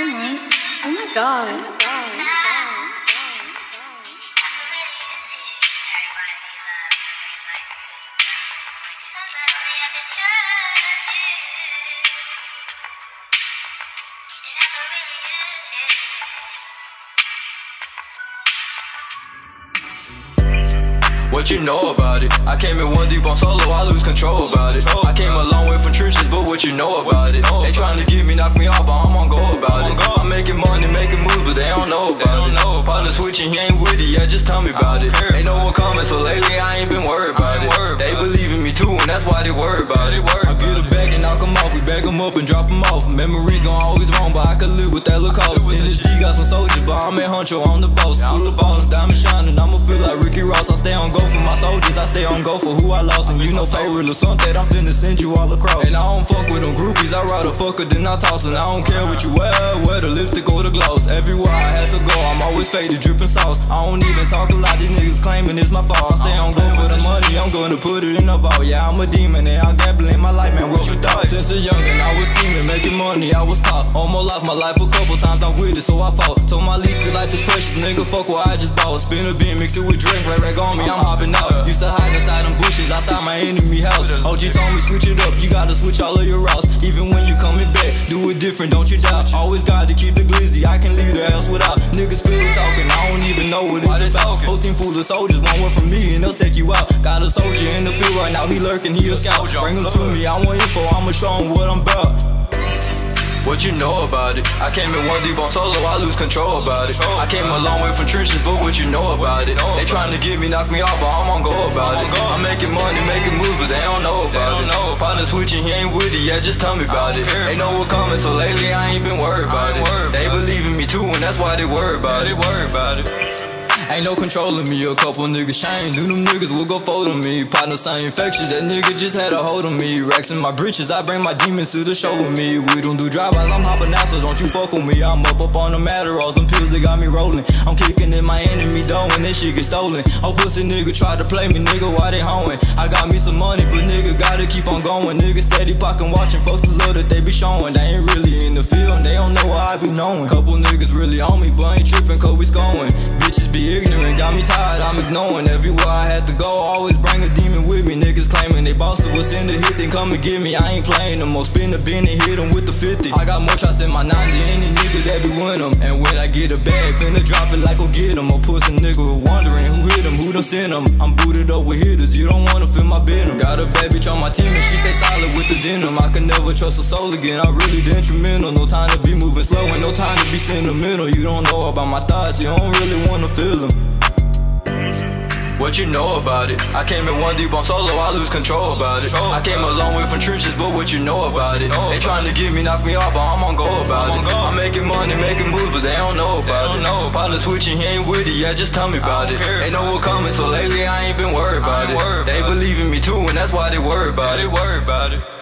timeline. Oh my god. What you know about it? I came in one deep on solo, I lose control about it. I came a long way from trenches, but what you know about it? They trying to get me, knock me off, about it. I'm making money, making moves, but they don't know about it. Partner switching, he ain't with it, yeah, just tell me about it. Ain't no one coming, so lately I ain't been worried about it. They believe in me too, and that's why they worry about it. I get a bag and knock them off, we bag them up and drop them off. Memories gon' always wrong, but I could live with that look cost. NSD got some soldiers, but I'm at Huncho, I'm the boss. I'm the boss, diamond shining, like Ricky Ross. I stay on go for my soldiers, I stay on go for who I lost. And you know, real or something, I'm finna send you all across. And I don't fuck with them groupies, I rather fuck her than I toss. And I don't care what you wear, wear the lipstick or the gloss. Everywhere I had to go, I'm always faded, dripping sauce. I don't even talk a lot, these niggas claiming it's my fault. I stay on go for the money, I'm gonna put it in the vault. Yeah, I'm a demon and I'm gambling my life, man. What you thought? Since a youngin', Scheming, making money, I was top. Almost lost my life a couple times, I'm with it, so I fought. Told my lease that life is precious, nigga. Fuck what I just bought. Spin a beat, mix it with drink, right, right on me, I'm hopping out. Used to hide inside them bushes, outside my enemy house. OG told me switch it up, you gotta switch all of your routes. Even when you coming back, do it different, don't you doubt. Always got to keep the glizzy, I can leave team full of soldiers, one word from me and they'll take you out. Got a soldier in the field right now, he lurking, he a scout. Bring him to me, I want info, I'ma show him what I'm about. What you know about it? I came in one deep on solo, I lose control about it. I came a long way from trenches, but what you know about it? They trying to get me, knock me off, but I'm on go about it. I'm making money, making moves, but they don't know about it. Partner switching, he ain't with it, yeah, just tell me about it. They know what coming, so lately I ain't been worried about it. They believe in me too, and that's why they worry about it. Ain't no controlling me, a couple niggas shame. Do them niggas will go fold on me. Partner sign infectious, that nigga just had a hold on me. Racks in my breeches, I bring my demons to the show with me. We don't do drive-bys, I'm hopping out, so don't you fuck with me. I'm up up on the Adderall, some pills that got me rolling. I'm kicking in my enemy door when that shit get stolen. Oh pussy nigga try to play me, nigga, why they hoeing? I got me some money, but nigga gotta keep on going. Nigga steady pocket watching, fuck the love that they be showing. They ain't really in the field, they don't know why I be knowing. Couple niggas really on me, but ain't tripping, cause we going. Be ignorant, got me tired, I'm ignoring everywhere I had to go. Always bring a demon with me. Niggas claiming they boss bosses was in the hit, then come and get me. I ain't playing no more. Spin the bin and hit them with the 50. I got more shots in my 90, any nigga that be win them. And when I get a bag, finna drop it like go get them. Or pussy nigga wondering who them, who them. I'm booted up with hitters, you don't wanna feel my venom. Got a bad bitch on my team and she stay solid with the denim. I can never trust a soul again, I really detrimental. No time to be moving slow and no time to be sentimental. You don't know about my thoughts, you don't really wanna feel them. What you know about it? I came in one deep on solo, I lose control about it. I came a long way from trenches, but what you know about it? They trying to get me, knock me off, but I'm on go about it. I'm making money, making moves, but they don't know about it. Partner switching, he ain't with it, yeah, just tell me about it. They know what coming, so lately I ain't been worried about it. They believe in me too, and that's why they worry about it.